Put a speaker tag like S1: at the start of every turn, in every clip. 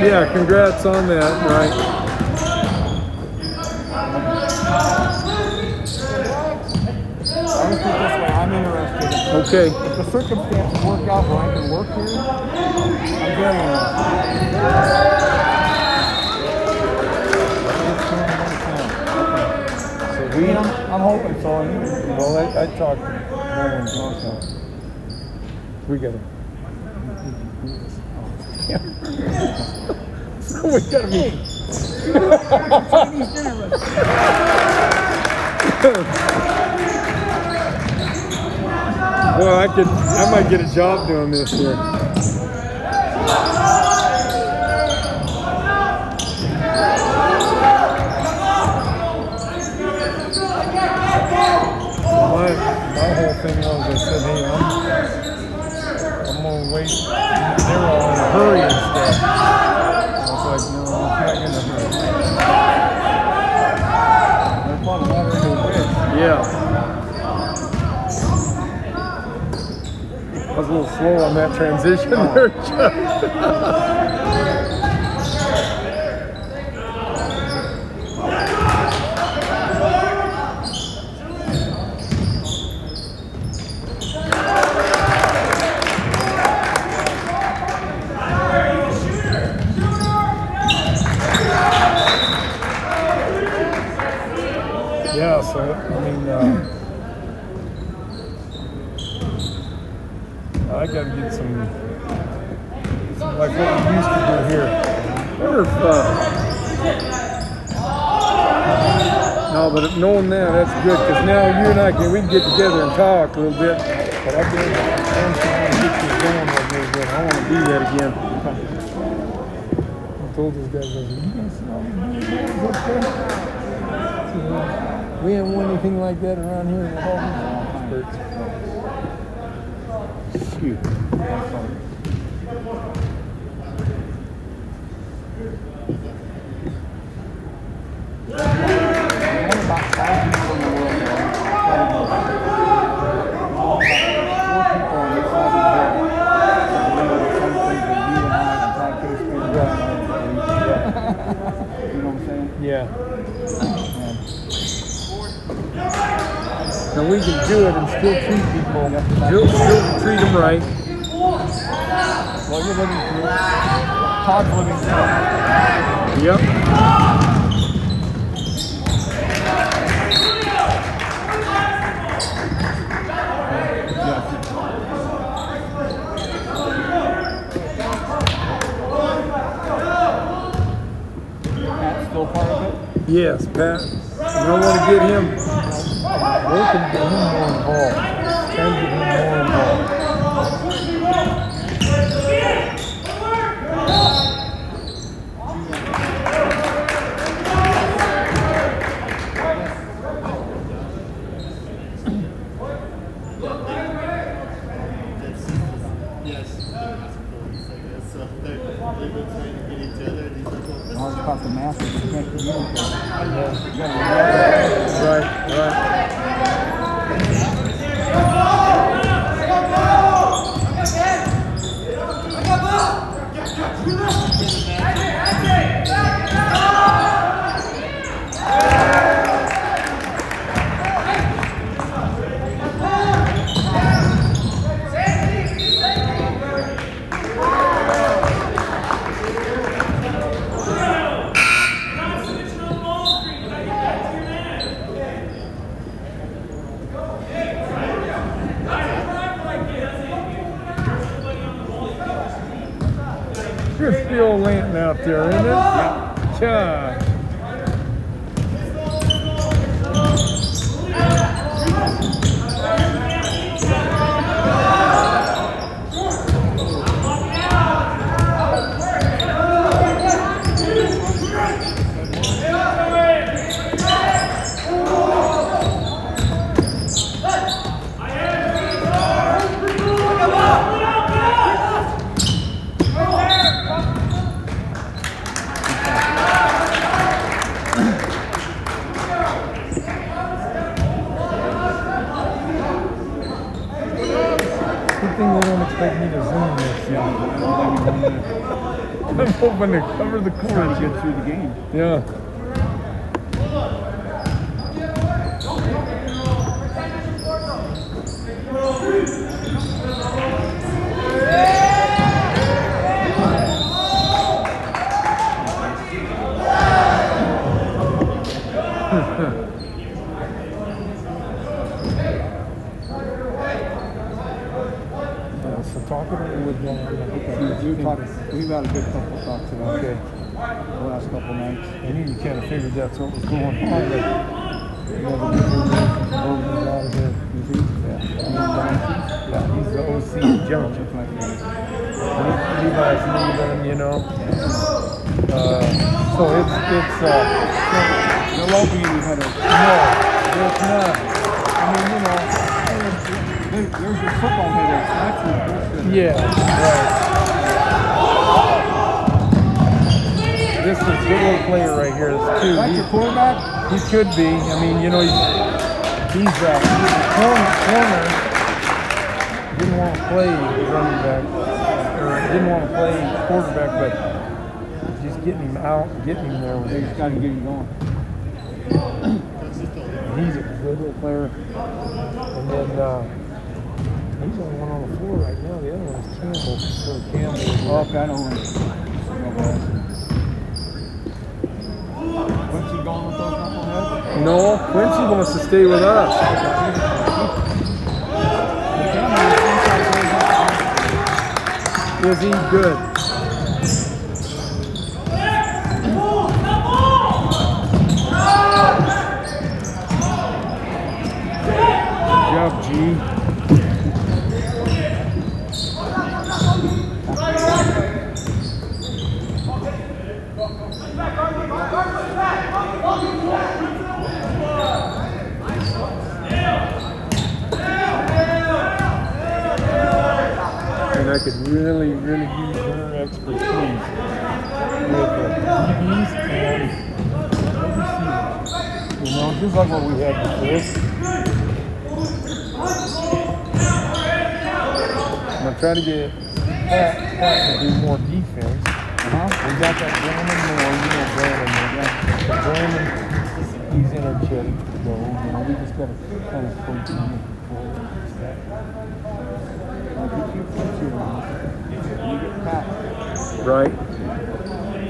S1: Yeah, congrats on that, right.
S2: I would put it this way, I'm interested.
S1: Okay.
S2: If the circumstances work out where I can work here, I'm very interested.
S1: So we,
S2: I'm, I'm hoping so.
S1: well, I, I talked to him also. We get to. We got to be. Well, I could, I might get a job doing this here. I'm, gonna wait. They were all in a hurry and stuff. I was like, no, I'm not in a hurry.
S2: They're fun water into a bridge.
S1: Yeah. I was a little slow on that transition there, Chuck. Yeah, so, I mean, uh, I gotta get some, some like what we used to do here. I wonder if, uh, knowing that, that's good, because now you and I can, we can get together and talk a little bit. But I've been, I'm trying to get you going a little bit. I wanna do that again. I told those guys, I you guys see all these? We haven't won anything like that around here in the whole Shoot.
S2: There's only about five people in the world that are incredible. Four people on this side of the world that believe the same things that you and I and Todd Case believe. You know what I'm saying?
S1: Yeah.
S2: And
S1: It and still treat people, still, still treat them right.
S2: what you're living through, Todd's living through.
S1: Yep.
S2: Pat's still part of it.
S1: Yes, Pat. You don't want to get him. Working to get him more involved. Trying to get him more involved.
S3: Yes. So they're, they've been trying to get each other, and he's like, well, this
S2: I was caught the master. You can't communicate.
S1: Right, right. It's the old Lanton out there, isn't it? Yeah. God. Good thing they don't expect me to zoom this. hoping to cover the court.
S2: to get through the game.
S1: Yeah, so talking with John.
S2: We, we talked, we've had a good couple of talks
S1: Okay.
S2: the last couple nights.
S1: And he kind of figured that's what was going on, but you know, the out of here.
S2: You see?
S1: Yeah. Yeah, he's the OC.
S2: That's right.
S1: Le- Levi's leaving, you know. Uh, so it's, it's, uh,
S2: There won't be any header.
S1: no, it's not. I mean, you know,
S2: There, there's your football header. That's your
S1: yeah, right. This is a good little player right here. This two.
S2: That's
S1: He-
S2: your quarterback?
S1: He could be. I mean, you know, he's he's, uh, he's a corner, corner. Didn't want to play running back, or didn't want to play quarterback, but just getting him out, getting him there
S2: They just got to get him going.
S1: He's a good little player. And then uh, he's only one on the floor right now. The other one is Campbell. So Campbell.
S2: Oh, okay, I know him. When's he going with those knuckleheads?
S1: No, Quincy wants to stay with us. Is he good job, G. And I could really use her expertise with DBs and receivers. You know, just like what we had before. I'm gonna try to get Pat, Pat to do more defense.
S2: Uh-huh.
S1: We got that Brandon Moore, you know Brandon Moore. Brandon, he's energetic to go. You know, we just gotta kind of coach him control him and.
S2: Like, if you put you on, you get Pat.
S1: Right.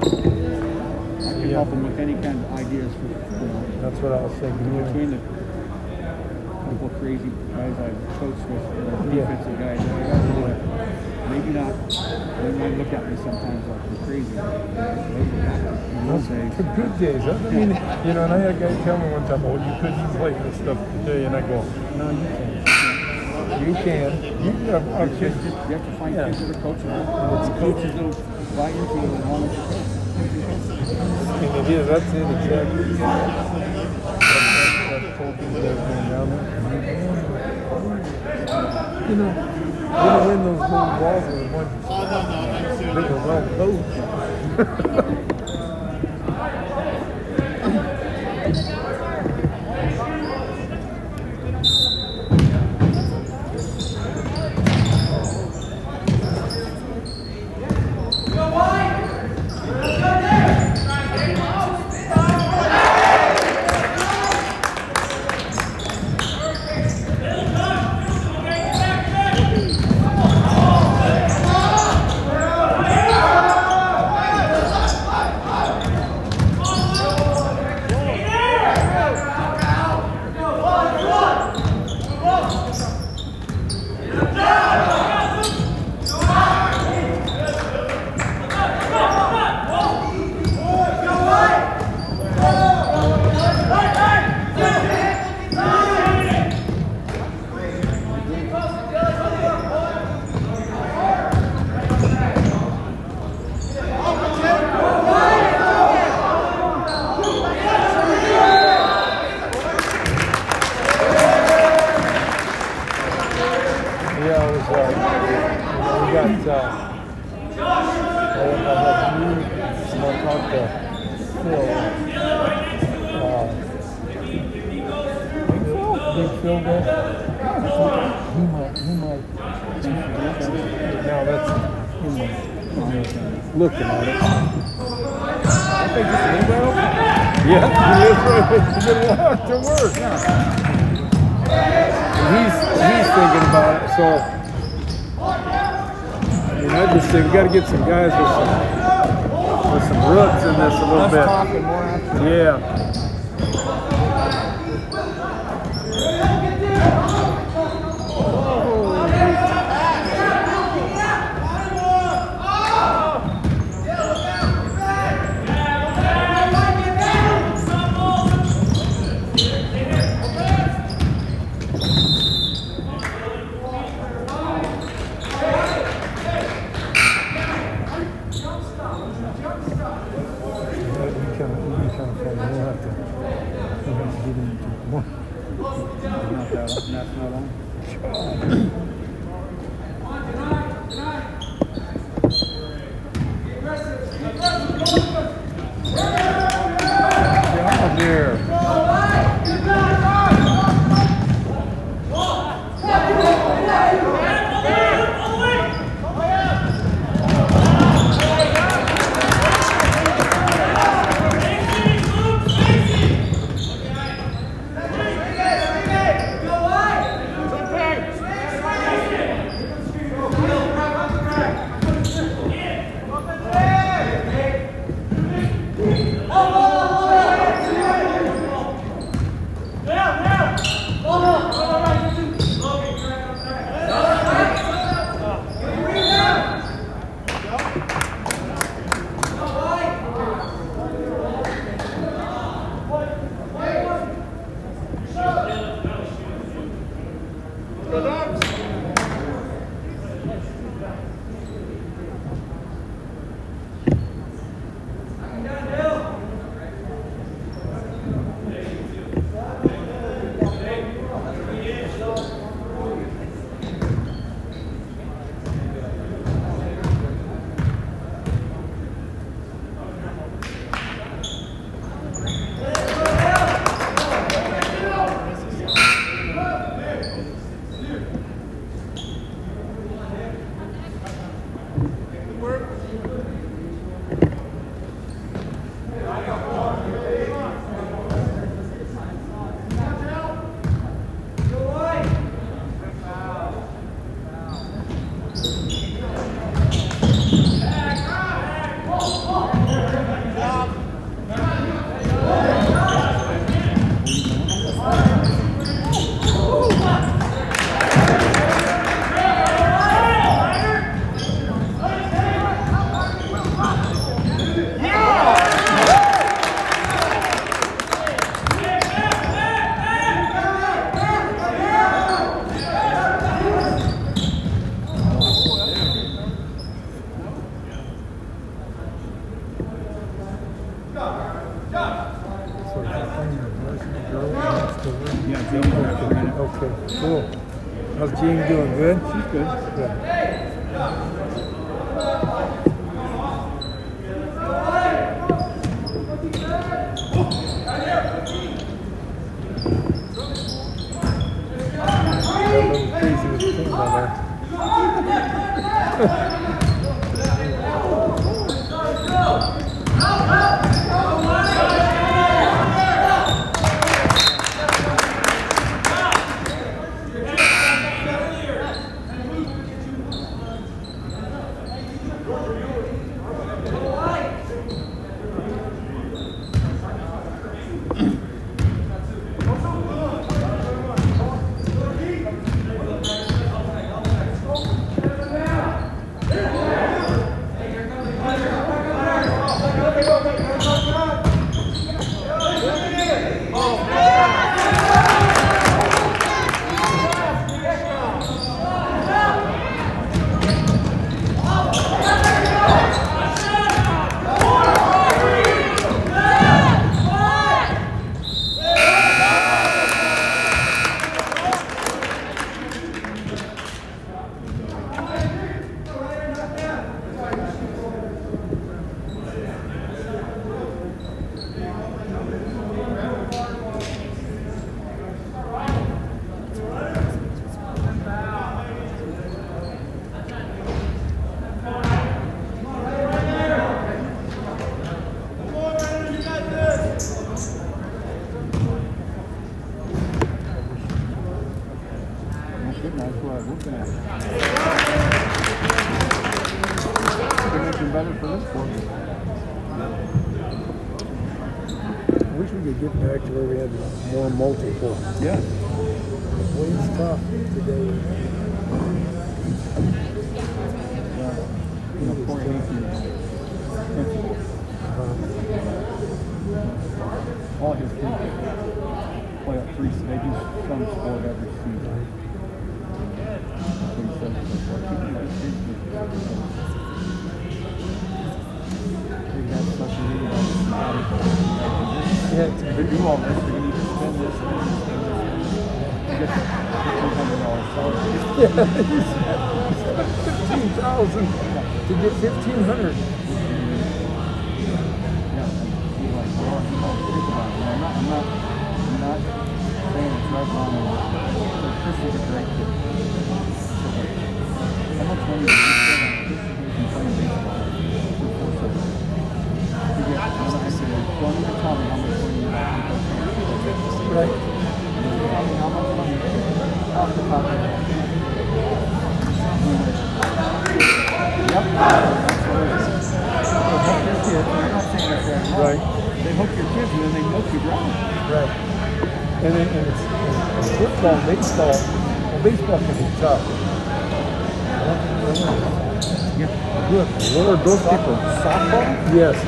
S2: I can
S1: Yeah.
S2: help him with any kind of ideas for, you know,
S1: That's what I was thinking. yeah.
S2: between the couple crazy guys I've coached with, you know,
S1: Yeah.
S2: defensive guys, I got to like, maybe not, they might look at me sometimes like I'm crazy. Maybe not. You
S1: Those
S2: say,
S1: good days. I mean, you know, and I had a guy tell me one time, oh, you couldn't play this stuff today. And I go, no, you can. You can. You have
S2: kids
S1: kids.
S2: just, you have to find
S1: Yeah.
S2: kids that are coachable. And it's coaches that'll buy into it and want to
S1: it is. That's it. Exactly. That's, that's told people that are down there. You know, to win those little balls with a bunch of
S3: Oh, no, no, I'm serious.
S1: well coached. Yeah, it was, uh, you know, we got, uh, I, I had you, and I talked to Phil. Uh, Big Phil, Big Phil guy. He might, he might Now that's in the, looking at it.
S2: They just leave that open?
S1: Yeah, he is right. It's been locked to work. And he's he's thinking about it. So I mean, I just think we got to get some guys with some with some roots in this a little
S2: Less
S1: bit. Yeah. Good?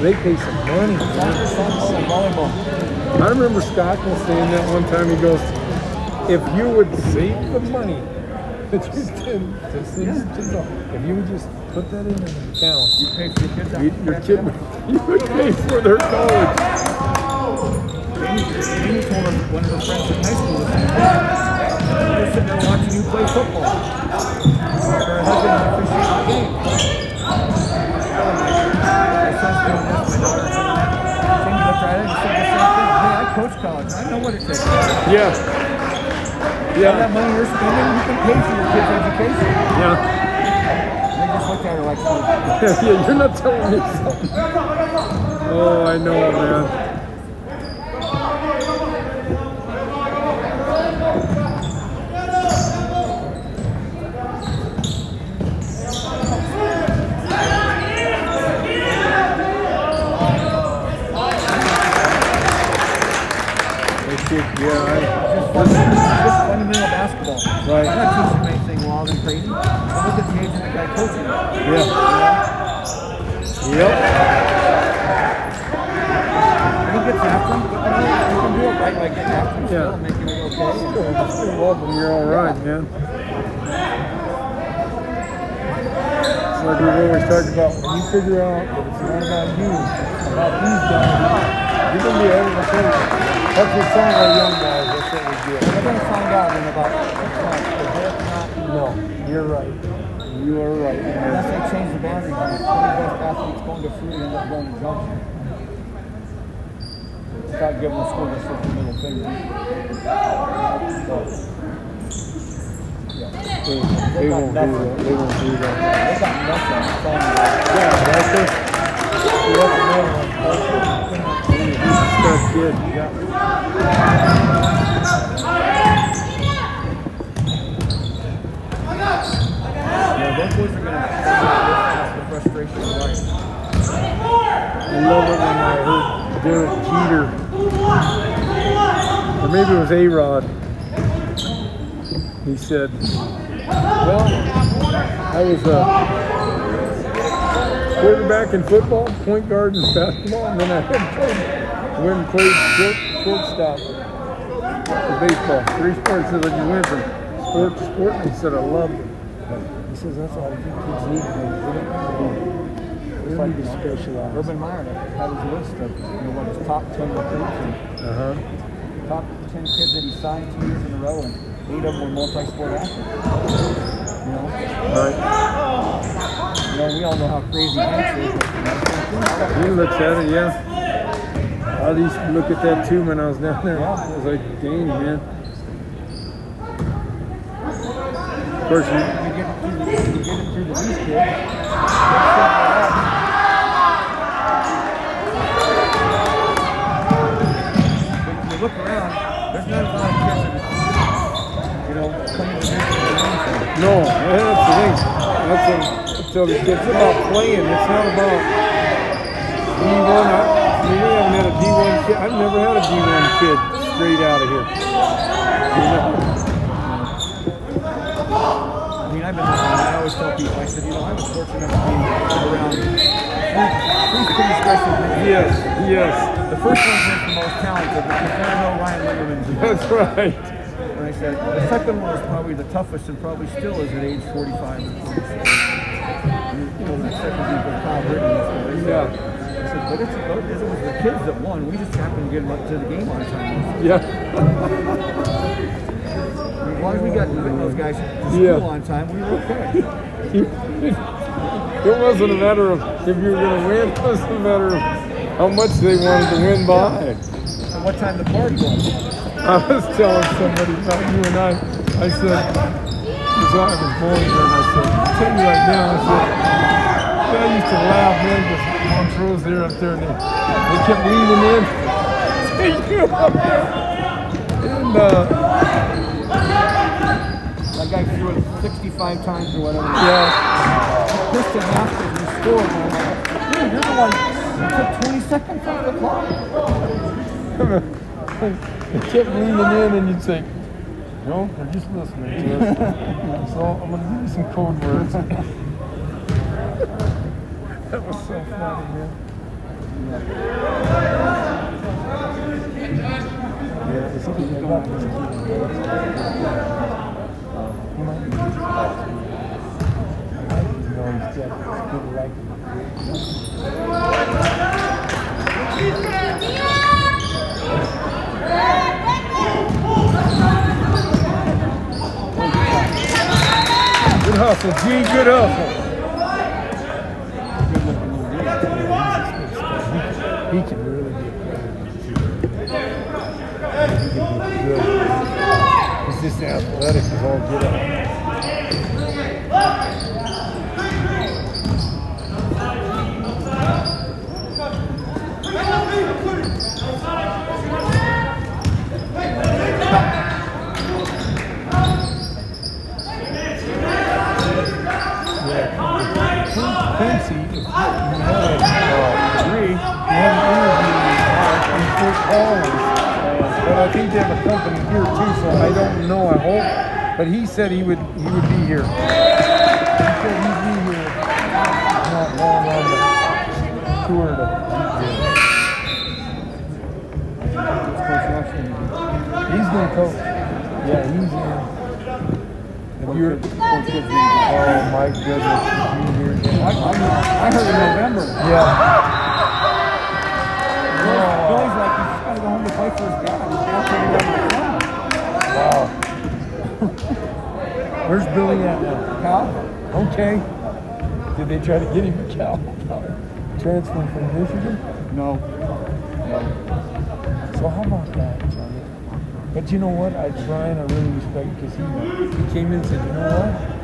S2: They
S1: pay some money.
S2: soccer, softball, and volleyball.
S1: I remember Scott was saying that one time. He goes, "If you would save the money that you to send to the, if you would just put that in an account,
S2: You pay for your kids.
S1: you, your kid, would- you would pay for their college."
S2: Amy, told her one of her friends in high school was sitting there watching you play football. Her husband officiated the game. My doing this, my daughter's doing that. Jamie looked right at it and the same thing. Hey, I coach college. I know what it takes.
S1: Yeah.
S2: All that
S1: Yeah.
S2: money you're spending, you can pay for your kid's education.
S1: Yeah.
S2: They just looked at her like,
S1: yeah, you're not telling me something. Oh, I know, man. Yeah,
S2: just, just fundamental basketball.
S1: Right.
S2: I'm not teaching them anything wild and crazy. But look at the age of the guy coaching.
S1: I, yeah. Yep.
S2: And he gets after him, you, can do it right by getting after him
S1: Yeah.
S2: still making it okay. And,
S1: Just stay involved and you're all right, man. It's like we've always talked about when you figure out that it's not about you, about these guys, you're gonna be able to play. That's what some of our young guys, that's what we get.
S2: they're going to find out in about six months that's not,
S1: No, you're right. You are right.
S2: unless they change the boundaries it. 20 best athletes going to fruit end up going to. Without giving the school district the middle finger. So, yeah.
S1: They, they won't do that. They won't do that.
S2: They got nothing. I'm telling you.
S1: Yeah, that's it. You have to know him. He's a stud kid. Yeah.
S2: Yeah, those boys are going to the frustration right.
S1: I love it when I heard Derek Jeter, or maybe it was A Rod. He said, Well, I was a quarterback in football, point guard in basketball, and then I had and played short, shortstop for baseball. Three sports that you went from sport to sport, and he said, I loved it. He says, That's all kids need. They need to be- they don't need to specialize.
S2: Urban Meyer had his list of you know what his top ten recruits and
S1: Uh huh.
S2: top ten kids that he signed two years in a row, and eight of them were multi-sport athletes. You know,
S1: Right.
S2: you know, we all know how crazy Hanks is.
S1: He looks at it, yeah. I used to look at that too when I was down there. I was like, dang, man. Of course,
S2: you, get it through the, you get it you look around, there's not a lot of kids you know, coming to this
S1: no, that's the thing. That's what I tell these kids. It's about playing. It's not about D1. I, I mean, we haven't had a D1 kid. I've never had a D1 kid straight out of here. You know?
S2: I mean, I've been, around. I always tell people, I said, you know, I was fortunate enough to be around three, pretty special.
S1: Yes, yes.
S2: The first one was the most talented, but you never know Ryan Linderman's
S1: That's right.
S2: And I said, the second one was probably the toughest and probably still is at age 45 or 46. You know, the second week with Kyle Britton. I
S1: Yeah.
S2: Said, but it's, it was the kids that won. We just happened to get them up to the game on time.
S1: Yeah.
S2: As long as we got those guys to school
S1: Yeah.
S2: on time, we were okay.
S1: It wasn't a matter of if you were going to win. It was a matter of how much they wanted to win by.
S2: And what time the party was.
S1: I was telling somebody about you and I. I said, because I was born and I said, tell you right now, I said, I used to laugh, man, because Montrose there up there, and they, they kept leaning in. and uh,
S2: That guy threw it 65 times or whatever.
S1: yeah,
S2: Kristen Haskins, he scored. Dude, you're the one took 20 seconds off the clock.
S1: they kept leaning in, and you'd say, no, they're just listening to us. so I'm going to give you some code words. That was so funny, man. Yeah, Good hustle, G. Good hustle. He can really be a player. Good. He's just athletic He's all get out. Yeah. Quincy, if you had a degree, you had an interview in Fort But I think they have a company here too, so I don't know. I hope. But he said he would he would be here. He said he'd be here. Not long on the tour to He's gonna coach. Yeah, he's in. If you're, oh my goodness,
S2: I, I, I heard in November.
S1: Yeah.
S2: He's just got to go home to play for his dad. His dad's going to
S1: Wow. Where's Billy at now?
S2: Cal?
S1: Okay. Did they try to get him a Cal? Transfer from Michigan?
S2: No.
S1: So how about that, Johnny? But you know what? I try and I really respect because he, he came in and said, you know what?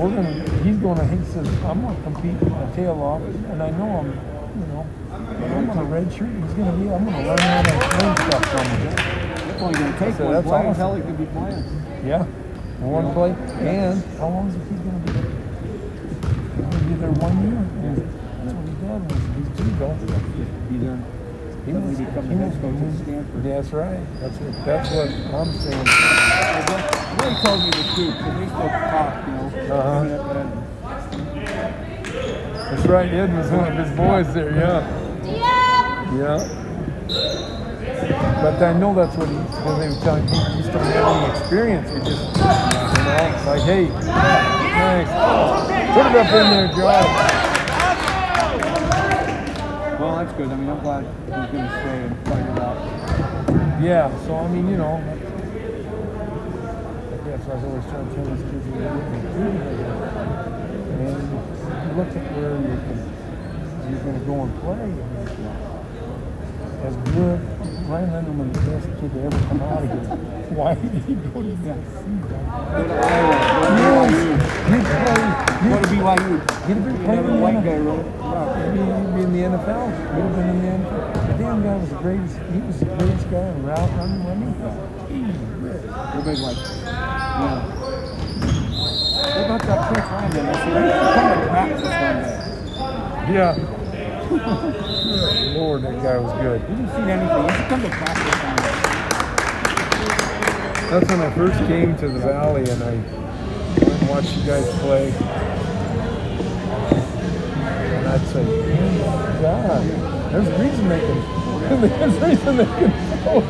S1: We're gonna he's gonna he says, I'm gonna compete my tail off and I know I'm you know I'm gonna red shirt. He's gonna be I'm gonna learn how to learn stuff from him.
S2: That's only going to take
S1: So
S2: one
S1: that's
S2: play
S1: awesome.
S2: until he could be playing.
S1: Yeah. One play. And how long is he gonna be? He's gonna be there one year. And that's what he did was he's two goals.
S2: Be there.
S1: He was,
S2: Suddenly become the
S1: he was,
S2: Stanford.
S1: That's right. That's what that's what I'm saying.
S2: Billy told me the truth, because they still talk, you know.
S1: Uh-huh.
S2: And, and,
S1: That's right. Ed was one of his boys there. Yeah. Yeah. But I know that's what he because they were telling me he just don't have any experience. We just you know it's like hey, thanks. Put it up in there, Josh.
S2: well, that's good. I mean, I'm glad he's going to stay and fight it out.
S1: Yeah, so I mean, you know, I guess I was always trying to tell these kids when they're getting recruited, and you look at where you can, you're going to go and play. I mean, as good, Ryan Linderman, the best kid to ever come out of here. Why did he go to Tennessee?
S2: Go to Iowa.
S1: Yes, he'd play.
S2: Go to BYU.
S1: He'd have been playing in the
S2: white guy, really.
S1: He'd be, be in the NFL. He'd have been in the NFL. The damn guy was the greatest. He was the greatest guy in route running. running.
S2: Big like, yeah. What about that then? I said.
S1: Yeah. Lord, that guy was good.
S2: We didn't see anything. You come to practice.
S1: That's when I first came to the valley and I went and watched you guys play. And I'd say, oh God, there's a reason they can, there's a reason they can throw.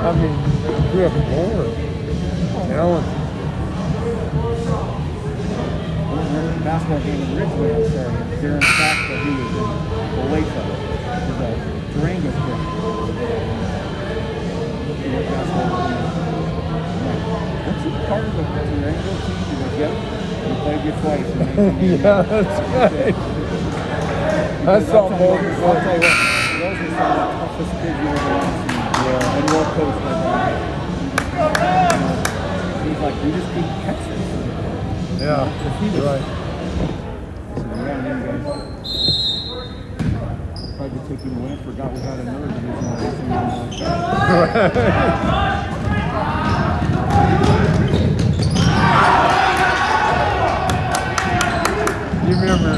S1: I mean, grew up bored. Talent.
S2: Basketball game in Ridgway on Saturday. During fact that he was in Olathe. It was a Durango kid. He was basketball team. I'm like, What's he part of the Durango team? Goes, yep. Played you twice. in 1988."
S1: yeah, that's right. I
S2: I'll tell you what, I'll tell you what, those are some of the toughest kids you ever want to see.
S1: Yeah.
S2: And well coached like that. You know, He's like, you just keep catching.
S1: Yeah, right.
S2: So, yeah, you guys tried to take him away, forgot we had another division racing.
S1: You remember?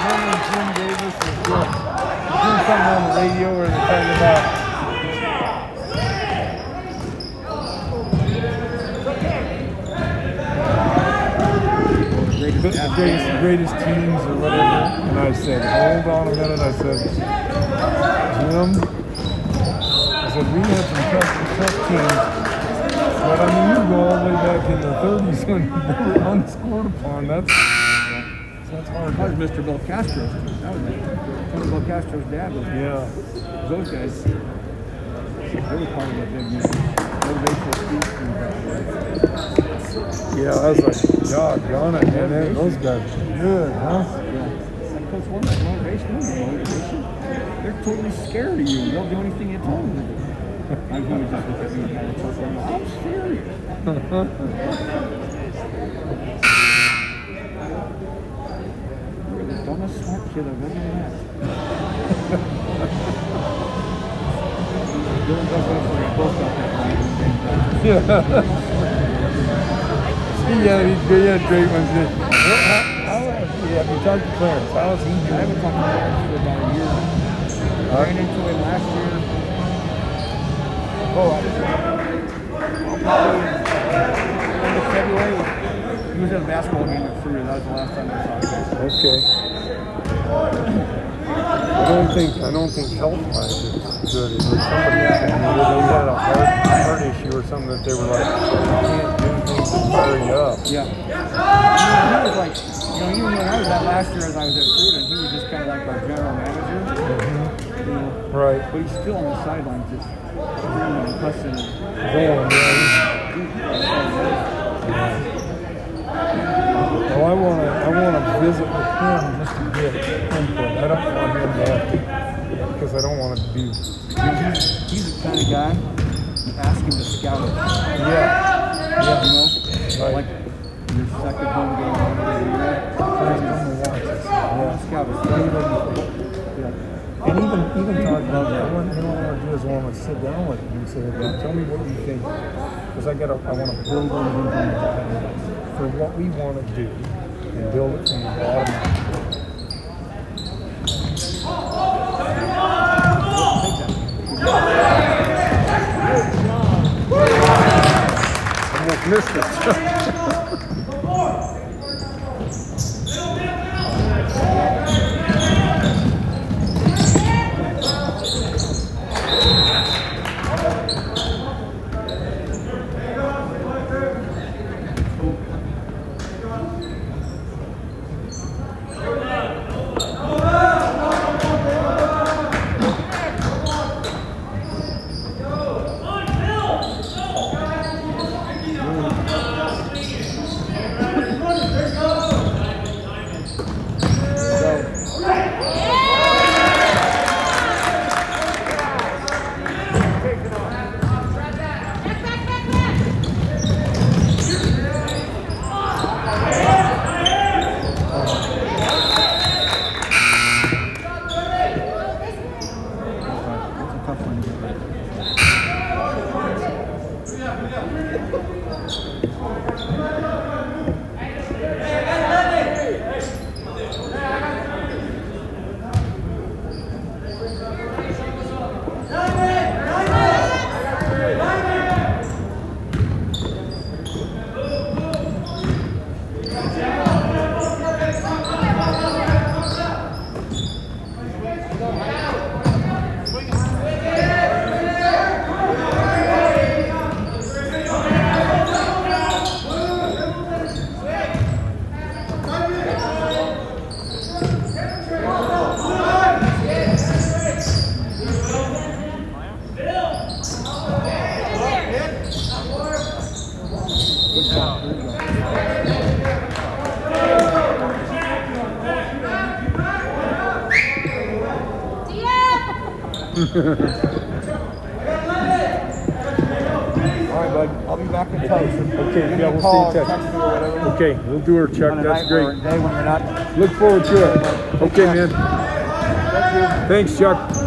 S1: Remember when Jim Davis was doing, doing something on the radio where they're talking about
S2: Greatest
S1: the
S2: athlete.
S1: greatest, greatest teams or whatever. And I said, hold on a minute. I said, Jim, I said, we had some tough, tough teams. But I mean, you go all the way back in the 30s when they were unscored upon. That's, that's hard.
S2: That was Mr. Bill Castro. That was. Tony Bill Castro's dad was
S1: Yeah.
S2: those guys. They were part of that big motivational speech. And, uh,
S1: Yeah, I was like, God, gone it, man. Those guys good, huh?
S2: yeah. Like Coach Warner, motivation, motivation. They're totally scared of you. They'll do anything you tell them to do. And he would just look at me and kind of chuckle. I'm serious. You're the dumbest smart kid I've ever met. Dylan does that both out that night.
S1: Uh, yeah. yeah. Yeah, great ones. Good. How, how, yeah, you talked to Clarence. How's he
S2: I haven't talked to him for about a year. I ran into him last year. Oh, I probably end of February. He was at a basketball game at Fruita. That was the last time I saw him.
S1: Okay. I don't think I don't think health wise it's good. It was somebody that they had a heart, heart issue or something that they were like, you can't do things to fire you up.
S2: Yeah. He was like, you know, even when I was at last year as I was at Fruita, he was just kind of like our general manager.
S1: Right.
S2: but he's still on the sidelines just screaming and cussing.
S1: Yeah. Well, I want to I want to visit with him just to get input. Uh, I don't want him to have to because I don't want to be.
S2: He's, he's the kind of guy you ask him to scout it.
S1: Yeah. Yeah.
S2: You know,
S1: Right.
S2: like your second home game of the year.
S1: First come to watch.
S2: Yeah, scout it.
S1: See what you think.
S2: Yeah.
S1: And even even talk about that. Want, you I want to do is I want to sit down with you and say, well, tell me what you think. Because I got I want to build a vision for what we want to do and build it from the bottom up. Missed it.
S2: All right, bud. I'll be back in touch.
S1: Okay, yeah, we'll
S2: call,
S1: stay in touch.
S2: text me or whatever.
S1: Okay, we'll do her, Chuck.
S2: On a
S1: That's
S2: night or a
S1: great.
S2: day when you're not.
S1: Look forward to it. Okay, man.
S2: Thank you.
S1: Thanks, Chuck.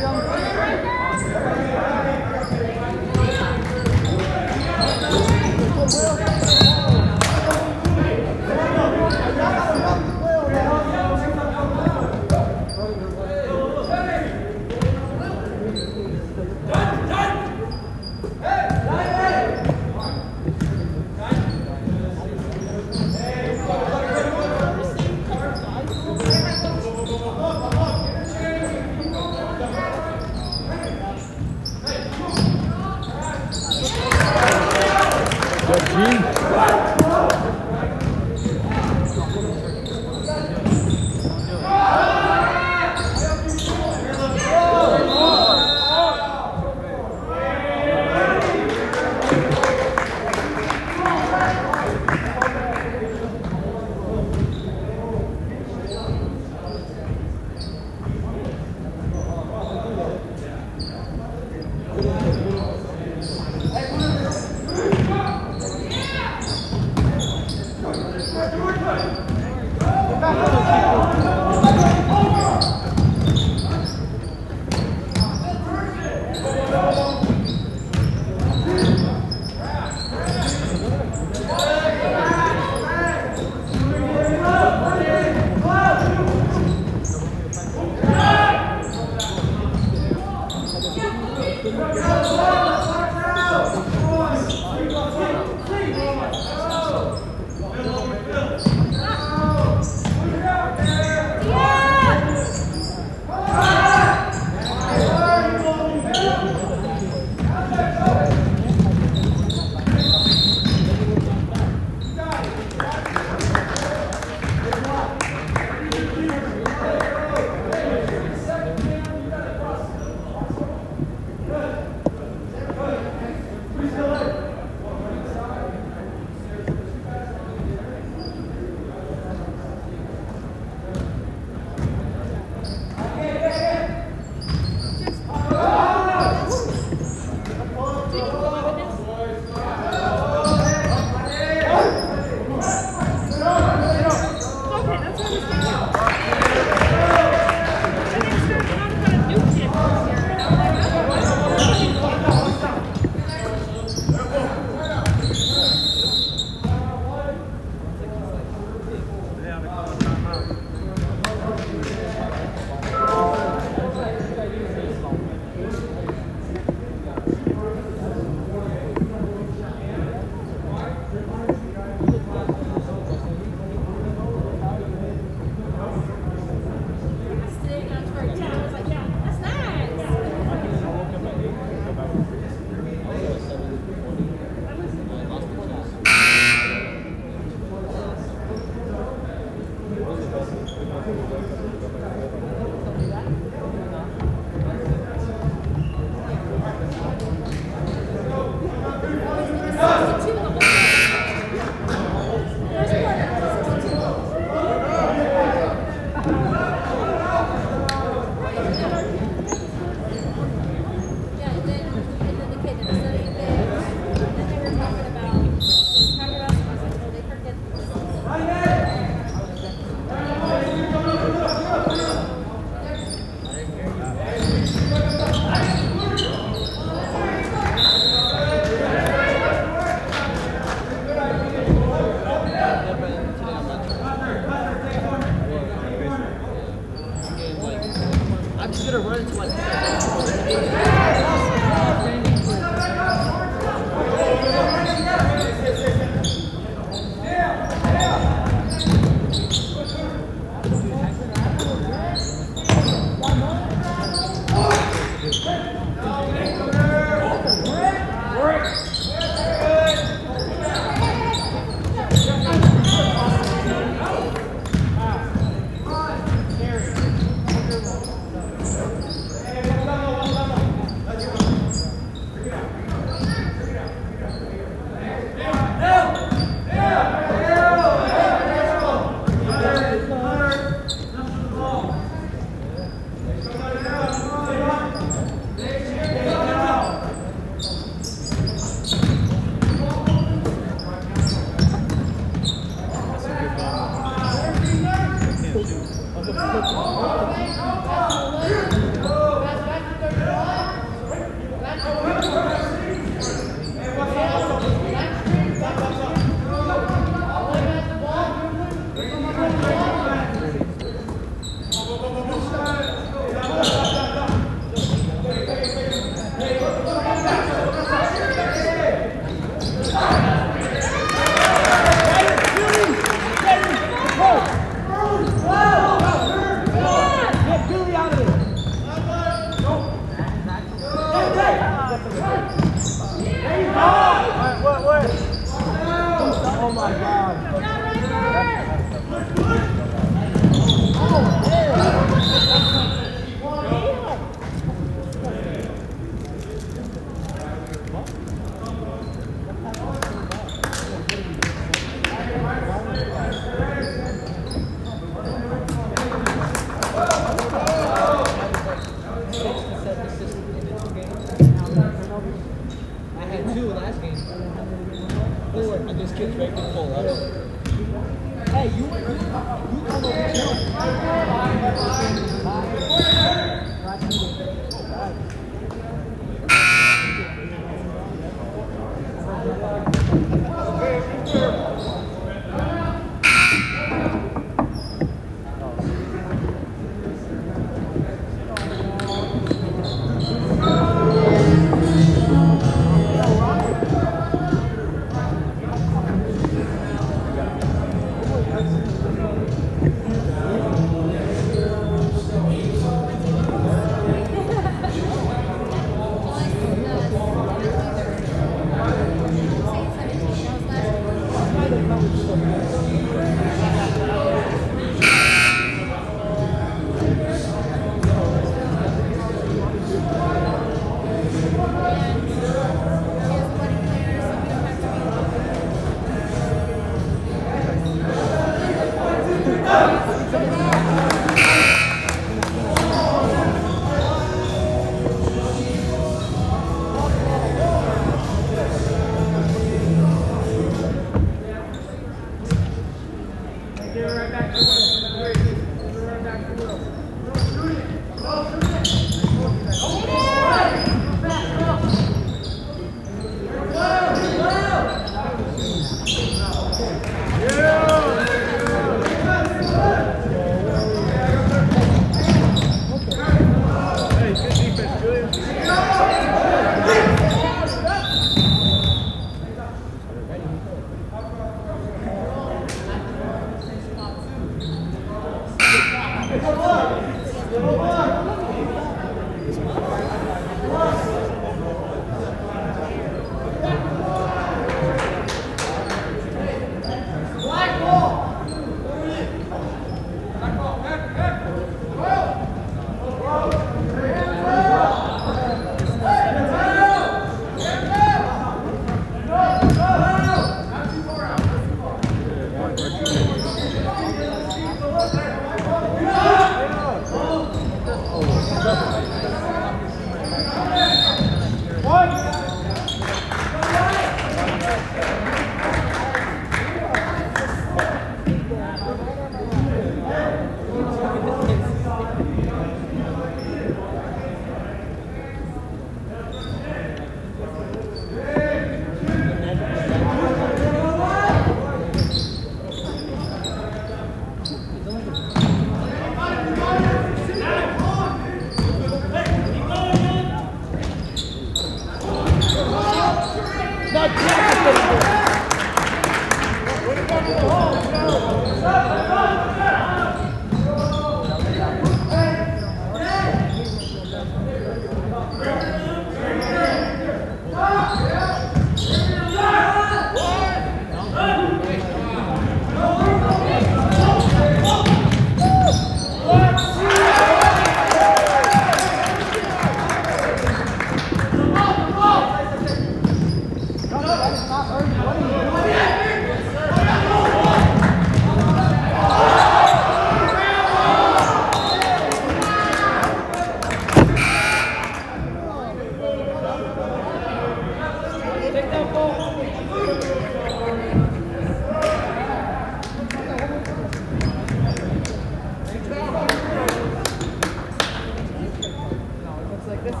S2: this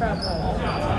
S2: guy.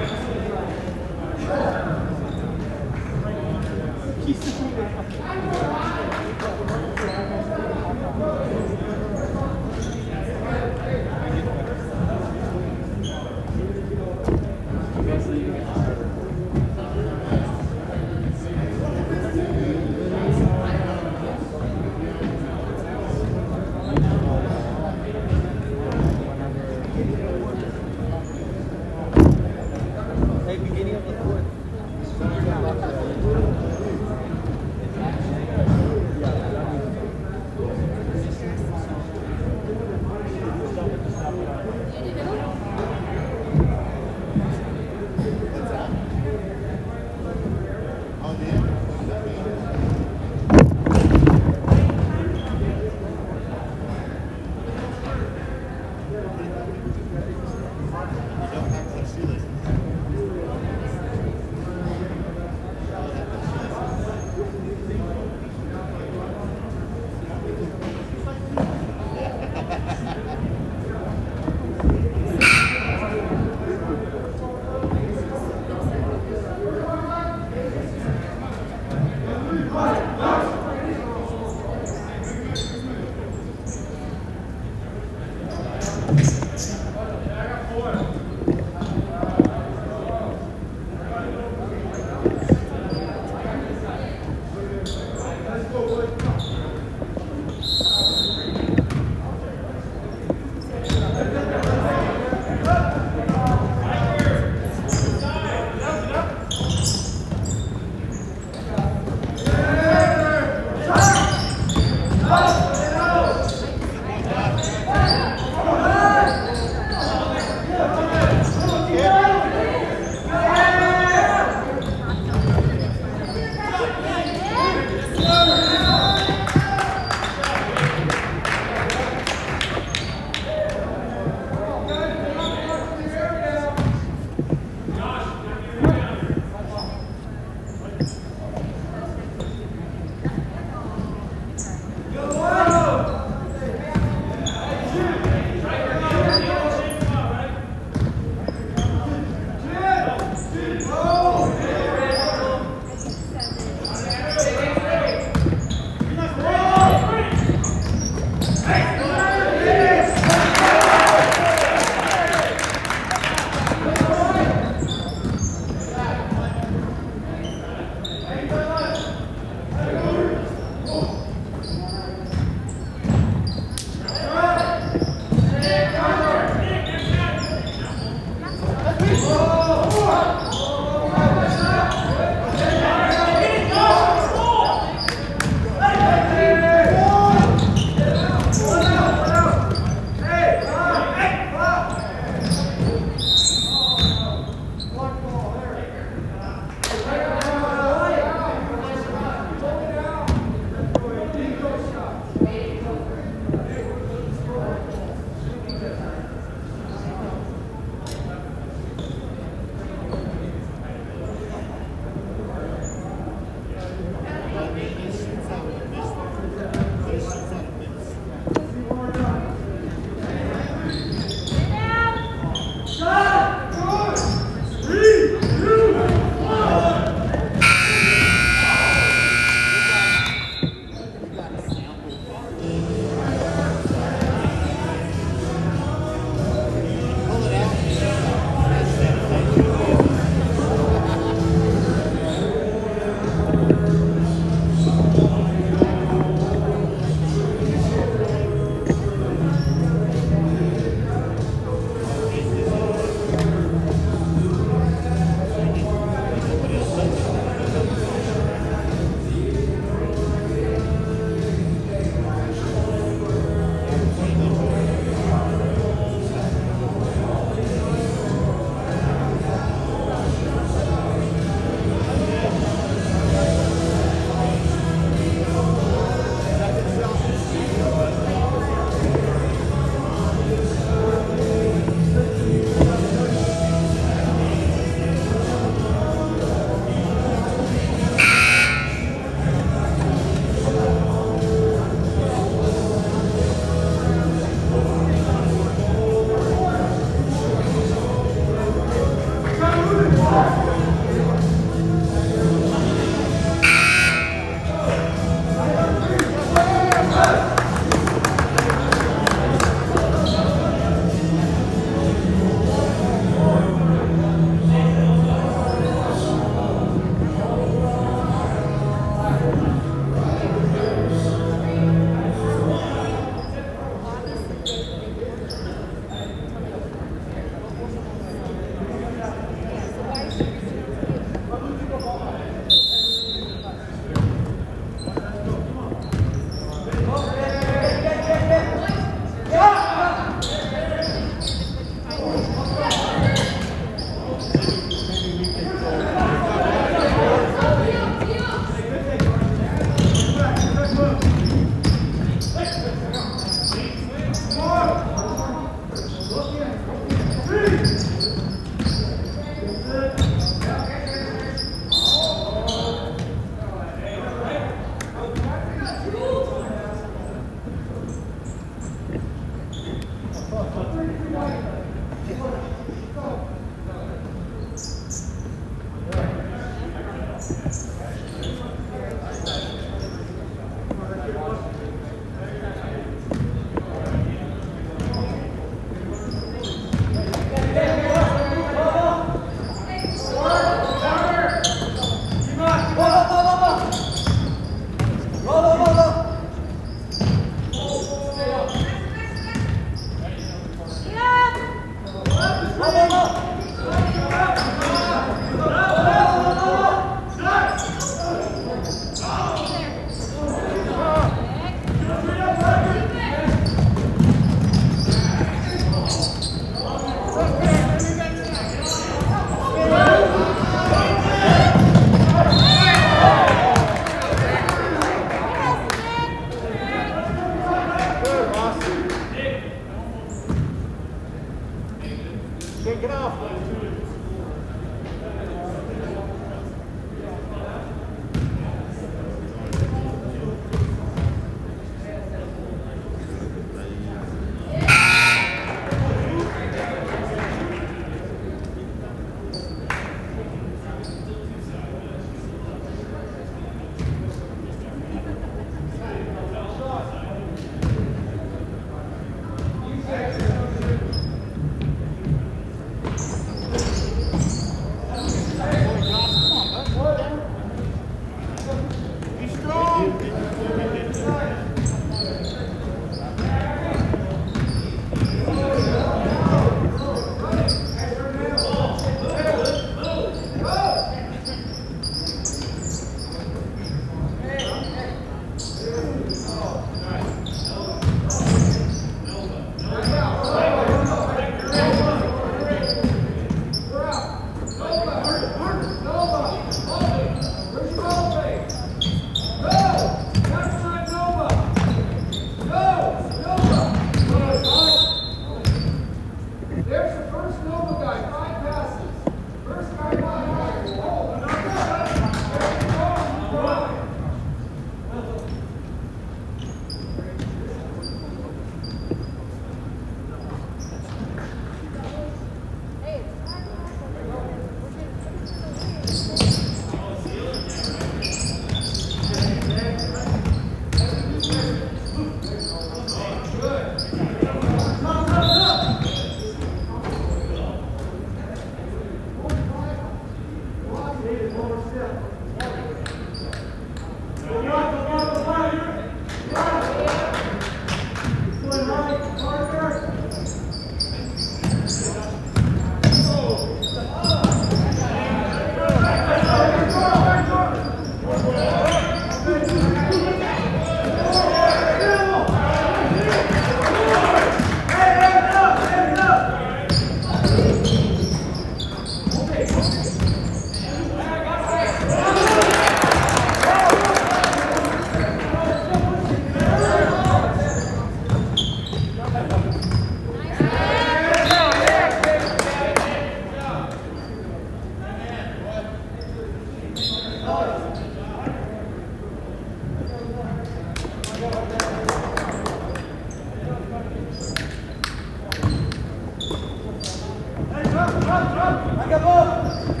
S2: i got more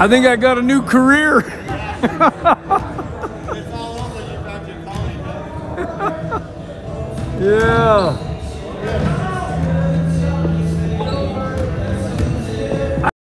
S2: I
S1: think I got a new career.